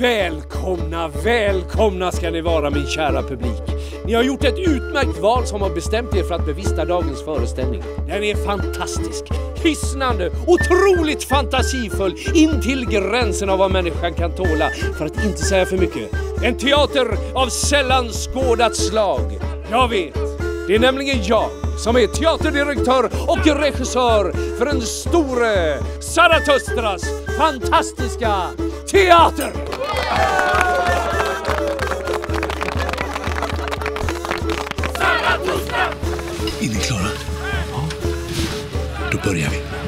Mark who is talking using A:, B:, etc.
A: Välkomna, välkomna ska ni vara min kära publik. Ni har gjort ett utmärkt val som har bestämt er för att bevista dagens föreställning. Den är fantastisk, hisnande, otroligt fantasifull, in till gränsen av vad människan kan tåla, för att inte säga för mycket. En teater av sällan skådat slag. Jag vet, det är nämligen jag som är teaterdirektör och regissör för den store Zaratustras fantastiska teater!
B: Är ni klara? Ja. Då börjar vi.